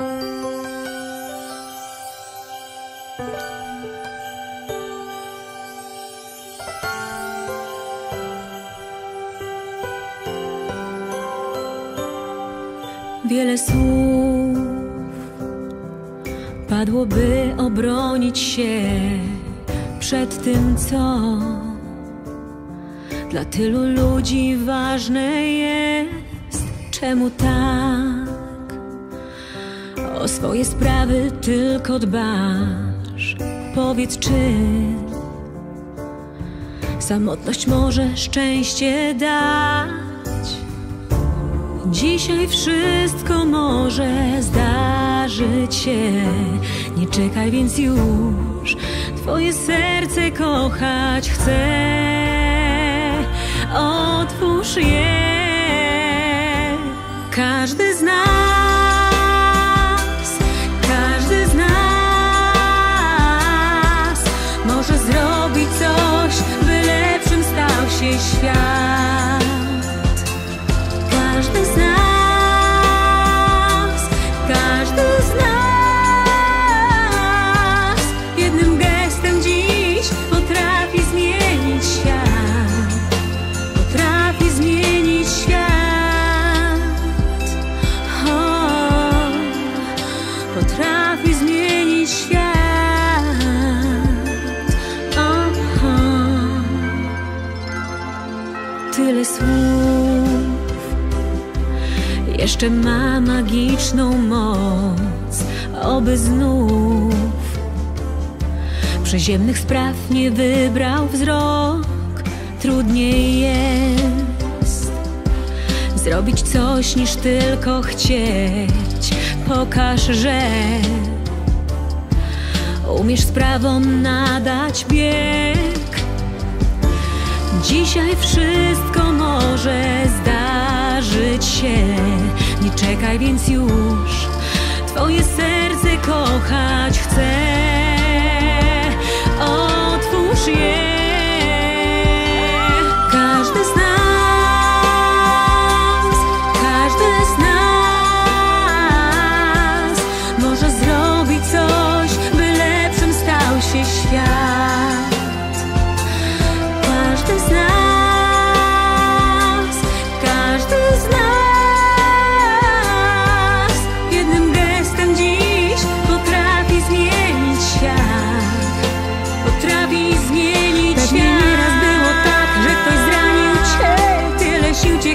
Wiele słów padłoby obronić się przed tym, co dla tylu ludzi ważne jest. Czemu tak swoje sprawy tylko dbasz? Powiedz, czy samotność może szczęście dać? Dzisiaj wszystko może zdarzyć się. Nie czekaj więc już, Twoje serce kochać chce. Otwórz je. Każdy z nas, świat. Tyle słów jeszcze ma magiczną moc, oby znów przyziemnych spraw nie wybrał wzrok. Trudniej jest zrobić coś niż tylko chcieć. Pokaż, że umiesz sprawom nadać bieg. Dzisiaj wszystko może zdarzyć się. Nie czekaj więc już, Twoje serce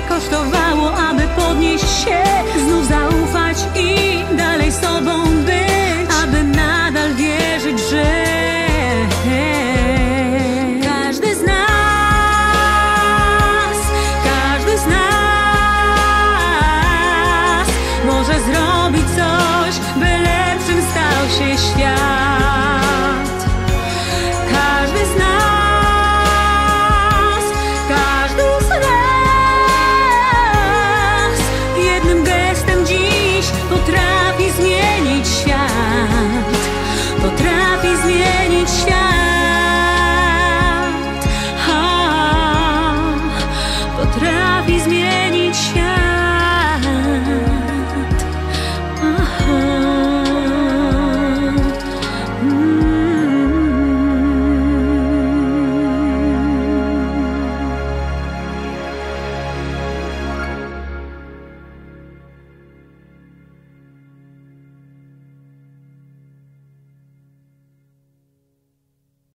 kosztowało, aby podnieść się Znów zaufać i dalej sobą być Aby nadal wierzyć, że Każdy z nas, każdy z nas Może zrobić coś, by lepszym stał się świat